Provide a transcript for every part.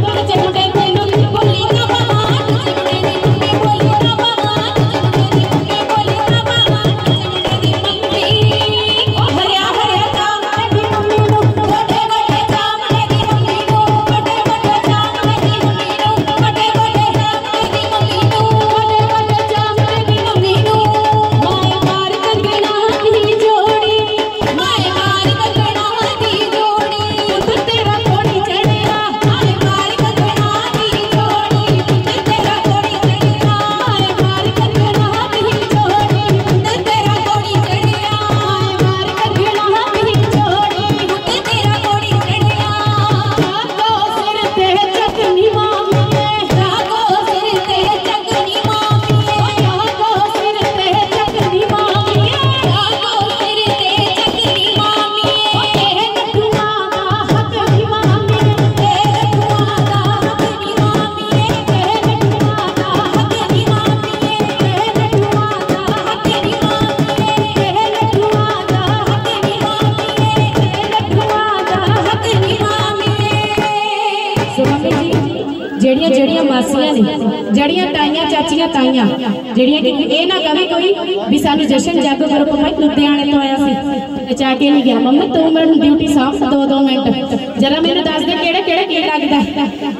बड़ा चेक ਜਿਹੜੀਆਂ ਜਿਹੜੀਆਂ ਮਾਸੀਆਂ ਨੇ ਜਿਹੜੀਆਂ ਤਾਈਆਂ ਚਾਚੀਆਂ ਤਾਈਆਂ ਜਿਹੜੀਆਂ ਇਹ ਨਾ ਕਵੇ ਕੋਈ ਵੀ ਸਾਨੂੰ ਜਸ਼ਨ ਜਾਗੋ ਗਰੁੱਪ ਮੈਂ ਲੁਧਿਆਣੇ ਤੋਂ ਆਇਆ ਸੀ ਨਚਾ ਕੇ ਨਹੀਂ ਗਿਆ ਮੰਮੀ ਤੂੰ ਮੈਨੂੰ ਡਿਊਟੀ ਸਾਫ ਦੋ ਦੋ ਮਿੰਟ ਜਰਾ ਮੈਨੂੰ ਦੱਸ ਦੇ ਕਿਹੜਾ ਕਿਹੜਾ ਕੀ ਲੱਗਦਾ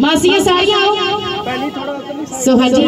ਮਾਸੀਆਂ ਸਾਰੀਆਂ ਆਓ ਸੋ ਹਾਂਜੀ